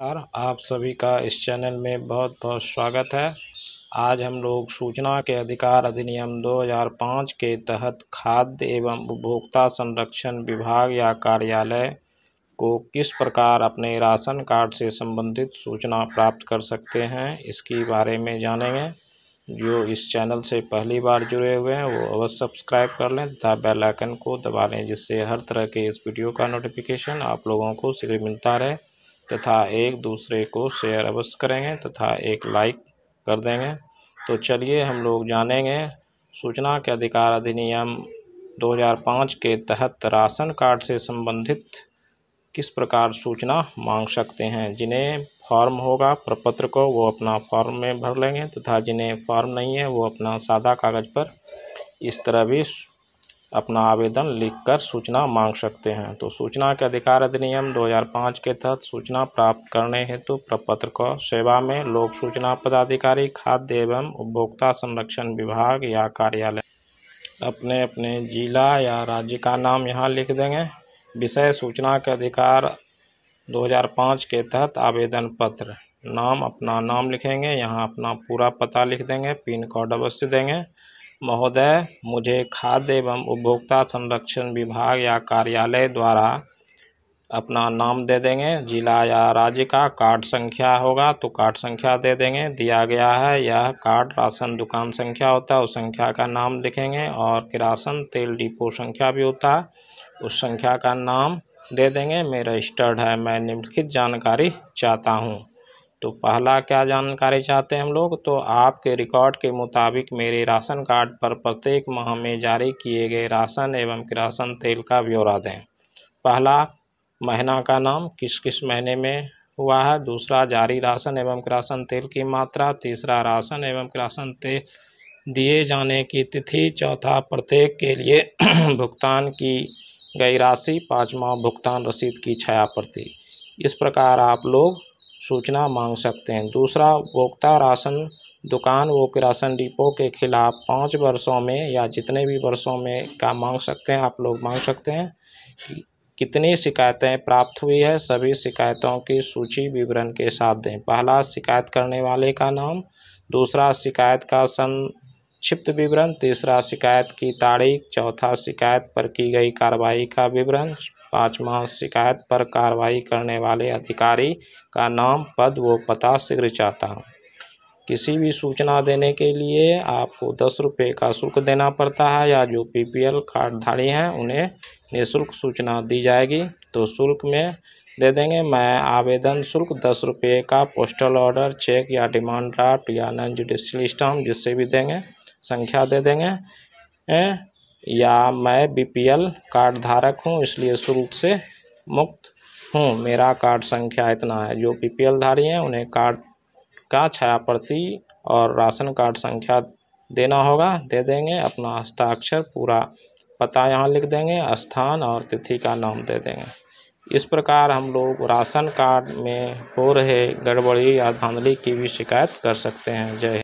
और आप सभी का इस चैनल में बहुत बहुत स्वागत है। आज हम लोग सूचना के अधिकार अधिनियम 2005 के तहत खाद्य एवं उपभोक्ता संरक्षण विभाग या कार्यालय को किस प्रकार अपने राशन कार्ड से संबंधित सूचना प्राप्त कर सकते हैं, इसके बारे में जानेंगे। जो इस चैनल से पहली बार जुड़े हुए हैं, वो अवश्य सब्सक्राइब कर लें तथा बेल आइकन को दबा लें, जिससे हर तरह के इस वीडियो का नोटिफिकेशन आप लोगों को शीघ्र मिलता रहे। तथा एक दूसरे को शेयर अवश्य करेंगे तथा एक लाइक कर देंगे। तो चलिए हम लोग जानेंगे सूचना के अधिकार अधिनियम 2005 के तहत राशन कार्ड से संबंधित किस प्रकार सूचना मांग सकते हैं। जिन्हें फॉर्म होगा प्रपत्र को वो अपना फॉर्म में भर लेंगे तथा जिन्हें फॉर्म नहीं है वो अपना सादा कागज़ पर इस तरह भी अपना आवेदन लिखकर सूचना मांग सकते हैं। तो सूचना के अधिकार अधिनियम 2005 के तहत सूचना प्राप्त करने हेतु प्रपत्र को सेवा में लोक सूचना पदाधिकारी, खाद्य एवं उपभोक्ता संरक्षण विभाग या कार्यालय अपने अपने जिला या राज्य का नाम यहाँ लिख देंगे। विषय सूचना के अधिकार 2005 के तहत आवेदन पत्र, नाम अपना नाम लिखेंगे, यहाँ अपना पूरा पता लिख देंगे, पिन कोड अवश्य देंगे। महोदय, मुझे खाद्य एवं उपभोक्ता संरक्षण विभाग या कार्यालय द्वारा अपना नाम दे देंगे। जिला या राज्य का कार्ड संख्या होगा तो कार्ड संख्या दे देंगे। दिया गया है, यह कार्ड राशन दुकान संख्या होता है, उस संख्या का नाम लिखेंगे और किरासन तेल डिपो संख्या भी होता है, उस संख्या का नाम दे देंगे। मैं रजिस्टर्ड है, मैं निम्नलिखित जानकारी चाहता हूँ। तो पहला क्या जानकारी चाहते हैं हम लोग? तो आपके रिकॉर्ड के मुताबिक मेरे राशन कार्ड पर प्रत्येक माह में जारी किए गए राशन एवं किरासन तेल का ब्यौरा दें। पहला, महीना का नाम, किस किस महीने में हुआ है? दूसरा, जारी राशन एवं किरासन तेल की मात्रा। तीसरा, राशन एवं किरासन तेल दिए जाने की तिथि। चौथा, प्रत्येक के लिए भुगतान की गई राशि। पाँचवा, भुगतान रसीद की छाया प्रति इस प्रकार आप लोग सूचना मांग सकते हैं। दूसरा उपभोक्ता राशन दुकान वो किरासन डिपो के खिलाफ पाँच वर्षों में या जितने भी वर्षों में का मांग सकते हैं, आप लोग मांग सकते हैं कि कितनी शिकायतें प्राप्त हुई है, सभी शिकायतों की सूची विवरण के साथ दें। पहला, शिकायत करने वाले का नाम। दूसरा, शिकायत का संक्षिप्त विवरण, तीसरा शिकायत की तारीख, चौथा शिकायत पर की गई कार्रवाई का विवरण, पाँचवा शिकायत पर कार्रवाई करने वाले अधिकारी का नाम, पद, व पता शीघ्र चाहता हूँ किसी भी सूचना देने के लिए आपको दस रुपये का शुल्क देना पड़ता है या जो पीपीएल कार्डधारी हैं, उन्हें निःशुल्क सूचना दी जाएगी। तो शुल्क में दे देंगे, मैं आवेदन शुल्क दस रुपये का पोस्टल ऑर्डर, चेक या डिमांड ड्राफ्ट या नॉन जुडिशल स्टाम्प जिससे भी देंगे। संख्या दे देंगे या मैं बीपीएल कार्ड धारक हूँ, इसलिए शुल्क से मुक्त हूँ। मेरा कार्ड संख्या इतना है। जो बीपीएल धारी हैं, उन्हें कार्ड का छाया प्रति और राशन कार्ड संख्या देना होगा। दे देंगे अपना हस्ताक्षर, पूरा पता यहाँ लिख देंगे, स्थान और तिथि का नाम दे देंगे। इस प्रकार हम लोग राशन कार्ड में हो रहे गड़बड़ी या धांधली की भी शिकायत कर सकते हैं। जय